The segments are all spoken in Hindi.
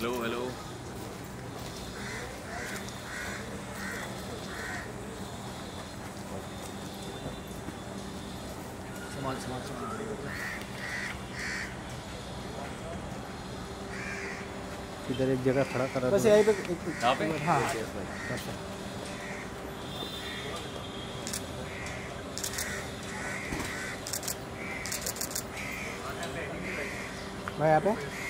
हेलो हेलो सामान सामान सामान इधर एक जगह खड़ा करा बस यहीं पे एक यहाँ पे? हाँ। भाई। यहाँ पे?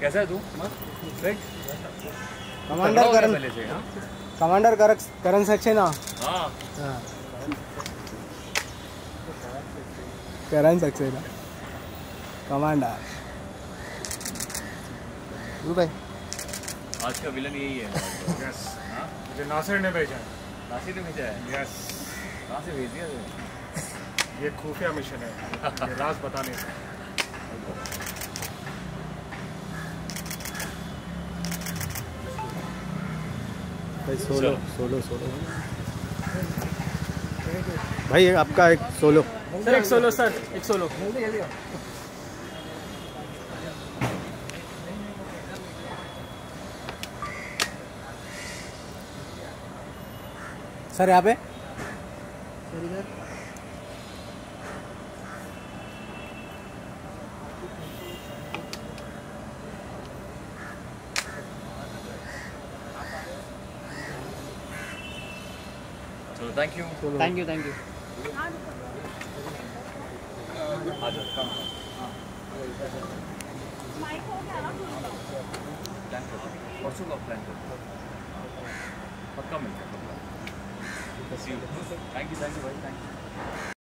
कैसा है तू? कमांडर करण पहले से हाँ। कमांडर करण करण सक्सेना। हाँ। करण सक्सेना। कमांडर। तू भाई। आज का विलन यही है। यस हाँ। मुझे नासिर ने भेजा नासिर ने भेजा है? यस कहाँ से भेज दिया? ये खुफिया मिशन है। ये राज बताने का भाई सोलो सोलो सोलो। भाई ये आपका एक सोलो। सर एक सोलो सर एक सोलो। सर यहाँ पे? सर इधर। चलो thank you thank you thank you आ जाओ कम प्लान करते हैं परसों का प्लान करते हैं पक्का मिलता है पक्का थैंक यू थैंक यू भाई थैंक यू